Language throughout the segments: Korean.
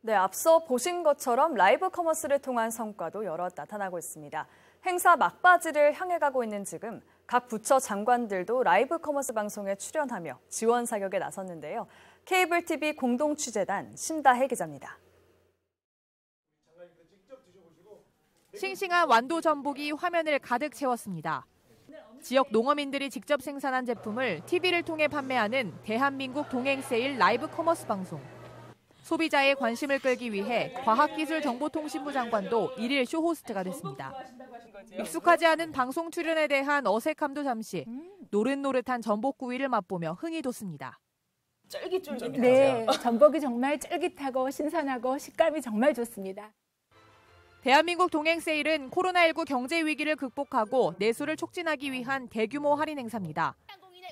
네, 앞서 보신 것처럼 라이브 커머스를 통한 성과도 여러 나타나고 있습니다. 행사 막바지를 향해 가고 있는 지금 각 부처 장관들도 라이브 커머스 방송에 출연하며 지원 사격에 나섰는데요. 케이블 TV 공동 취재단 신다혜 기자입니다. 싱싱한 완도 전복이 화면을 가득 채웠습니다. 지역 농어민들이 직접 생산한 제품을 TV를 통해 판매하는 대한민국 동행세일 라이브 커머스 방송. 소비자의 관심을 끌기 위해 과학기술정보통신부 장관도 일일 쇼호스트가 됐습니다. 익숙하지 않은 방송 출연에 대한 어색함도 잠시 노릇노릇한 전복구이를 맛보며 흥이 돋습니다. 쫄깃쫄깃. 네, 전복이 정말 쫄깃하고 신선하고 식감이 정말 좋습니다. 대한민국 동행 세일은 코로나19 경제 위기를 극복하고 내수를 촉진하기 위한 대규모 할인 행사입니다.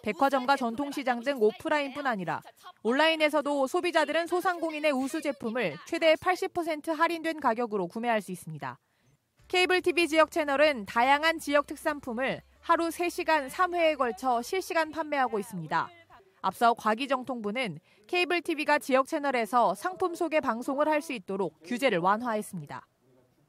백화점과 전통시장 등 오프라인뿐 아니라 온라인에서도 소비자들은 소상공인의 우수 제품을 최대 80% 할인된 가격으로 구매할 수 있습니다. 케이블 TV 지역 채널은 다양한 지역 특산품을 하루 3시간 3회에 걸쳐 실시간 판매하고 있습니다. 앞서 과기정통부는 케이블 TV가 지역 채널에서 상품 소개 방송을 할 수 있도록 규제를 완화했습니다.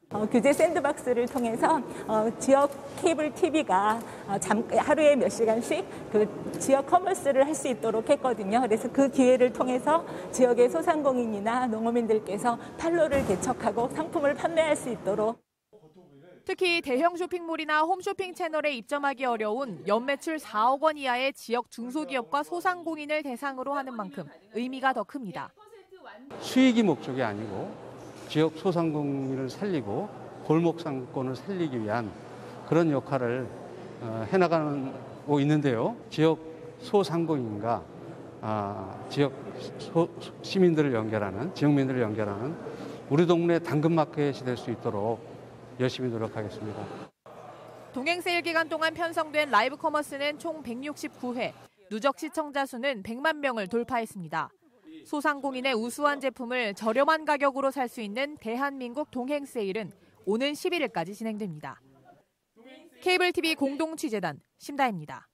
어, 규제 샌드박스를 통해서 어, 지역 케이블 TV가 어, 하루에 몇 시간씩 그 지역 커머스를 할 수 있도록 했거든요. 그래서 그 기회를 통해서 지역의 소상공인이나 농어민들께서 판로를 개척하고 상품을 판매할 수 있도록 특히 대형 쇼핑몰이나 홈쇼핑 채널에 입점하기 어려운 연매출 4억 원 이하의 지역 중소기업과 소상공인을 대상으로 하는 만큼 의미가 더 큽니다. 수익이 목적이 아니고 지역 소상공인을 살리고 골목 상권을 살리기 위한 그런 역할을 어, 해나가고 있는데요. 지역 소상공인과 아, 지역 시민들을 연결하는 지역민들을 연결하는 우리 동네 당근마켓이 될 수 있도록 열심히 노력하겠습니다. 동행 세일 기간 동안 편성된 라이브 커머스는 총 169회, 누적 시청자 수는 100만 명을 돌파했습니다. 소상공인의 우수한 제품을 저렴한 가격으로 살 수 있는 대한민국 동행 세일은 오는 11일까지 진행됩니다. 케이블 TV 공동 취재단 심다입니다.